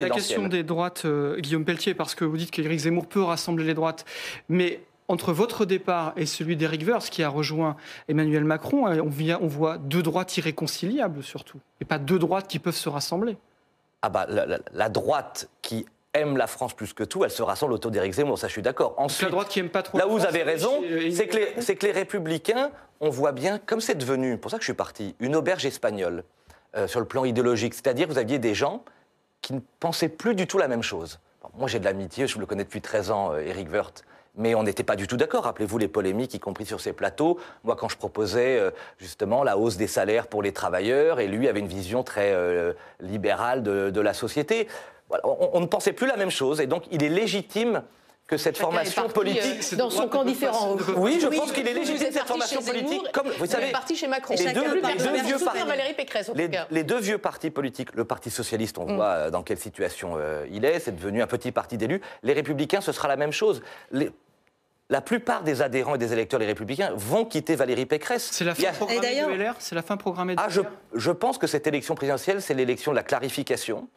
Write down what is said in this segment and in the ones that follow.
La question des droites, euh, Guillaume Pelletier, parce que vous dites qu'Éric Zemmour peut rassembler les droites, mais entre votre départ et celui d'Éric Verse, qui a rejoint Emmanuel Macron, euh, on, vient, on voit deux droites irréconciliables surtout, et pas deux droites qui peuvent se rassembler. Ah bah, la, droite qui aime la France plus que tout, elle se rassemble autour d'Éric Zemmour, ça je suis d'accord. Ensuite, la droite qui aime pas trop là où vous avez raison, c'est que, que, les républicains, on voit bien, comme c'est devenu, pour ça que je suis parti, une auberge espagnole euh, sur le plan idéologique. C'est-à-dire que vous aviez des gens qui ne pensaient plus du tout la même chose. moi, j'ai de l'amitié, je le connais depuis 13 ans, euh, Éric Woerth. Mais on n'était pas du tout d'accord. Rappelez-vous les polémiques, y compris sur ces plateaux. Moi, quand je proposais euh, justement la hausse des salaires pour les travailleurs, et lui avait une vision très euh, libérale de, la société. on, ne pensait plus la même chose. Et donc, il est légitime que cette formation politique. Euh, dans son camp différent. Oui, je pense qu'il est légitime cette formation politique. Comme vous savez, parti chez Macron. Les deux, vieux partis, les, deux vieux partis politiques, le Parti socialiste, on mm. voit dans quelle situation euh, il est. C'est devenu un petit parti d'élus. Les Républicains, ce sera la même chose. la plupart des adhérents et des électeurs, les Républicains, vont quitter Valérie Pécresse. C'est la fin programmée de LR C'est la fin programmée de ah, je, je pense que cette élection présidentielle, c'est l'élection de la clarification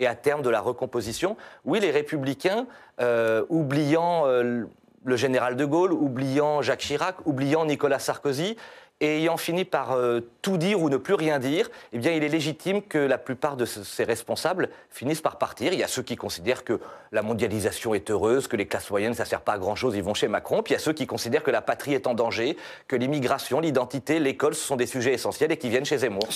et à terme de la recomposition. Oui, les républicains, euh, oubliant euh, le général de Gaulle, oubliant Jacques Chirac, oubliant Nicolas Sarkozy, et ayant fini par euh, tout dire ou ne plus rien dire, eh bien, il est légitime que la plupart de ces responsables finissent par partir. Il y a ceux qui considèrent que la mondialisation est heureuse, que les classes moyennes, ça ne sert pas à grand-chose, ils vont chez Macron. Puis il y a ceux qui considèrent que la patrie est en danger, que l'immigration, l'identité, l'école, ce sont des sujets essentiels et qui viennent chez Zemmour.